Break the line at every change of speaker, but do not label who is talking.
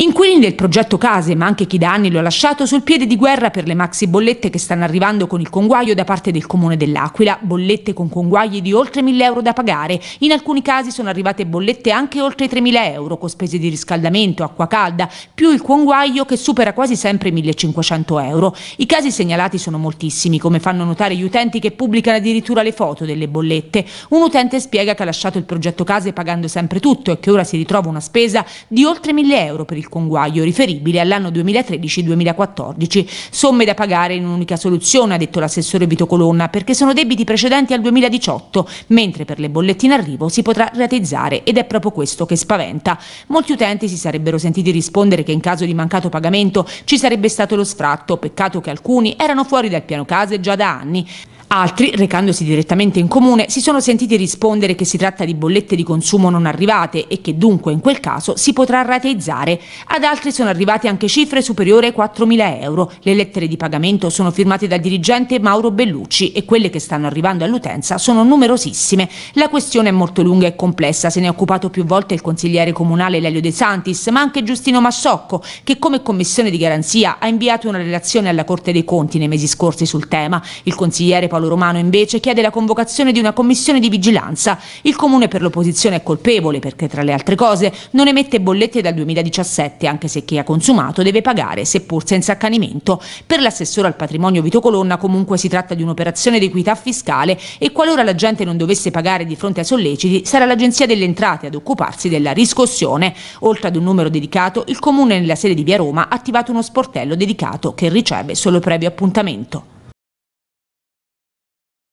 Inquilini del progetto Case, ma anche chi da anni lo ha lasciato, sul piede di guerra per le maxi bollette che stanno arrivando con il conguaglio da parte del comune dell'Aquila. Bollette con conguagli di oltre 1000 euro da pagare. In alcuni casi sono arrivate bollette anche oltre 3000 euro, con spese di riscaldamento, acqua calda, più il conguaglio che supera quasi sempre 1500 euro. I casi segnalati sono moltissimi, come fanno notare gli utenti che pubblicano addirittura le foto delle bollette. Un utente spiega che ha lasciato il progetto Case pagando sempre tutto e che ora si ritrova una spesa di oltre 1000 euro per il conguaglio riferibile all'anno 2013-2014. Somme da pagare in un'unica soluzione, ha detto l'assessore Vito Colonna, perché sono debiti precedenti al 2018, mentre per le bollette in arrivo si potrà rateizzare ed è proprio questo che spaventa. Molti utenti si sarebbero sentiti rispondere che in caso di mancato pagamento ci sarebbe stato lo sfratto, peccato che alcuni erano fuori dal piano case già da anni. Altri, recandosi direttamente in comune, si sono sentiti rispondere che si tratta di bollette di consumo non arrivate e che dunque in quel caso si potrà rateizzare. Ad altri sono arrivate anche cifre superiori ai 4.000 euro. Le lettere di pagamento sono firmate dal dirigente Mauro Bellucci e quelle che stanno arrivando all'utenza sono numerosissime. La questione è molto lunga e complessa, se ne è occupato più volte il consigliere comunale Lelio De Santis, ma anche Giustino Massocco, che come commissione di garanzia ha inviato una relazione alla Corte dei Conti nei mesi scorsi sul tema. Il consigliere Paolo Paolo Romano invece chiede la convocazione di una commissione di vigilanza. Il comune per l'opposizione è colpevole perché tra le altre cose non emette bollette dal 2017 anche se chi ha consumato deve pagare seppur senza accanimento. Per l'assessore al patrimonio Vito Colonna comunque si tratta di un'operazione di equità fiscale e qualora la gente non dovesse pagare di fronte ai solleciti sarà l'agenzia delle entrate ad occuparsi della riscossione. Oltre ad un numero dedicato il comune nella sede di Via Roma ha attivato uno sportello dedicato che riceve solo previo appuntamento.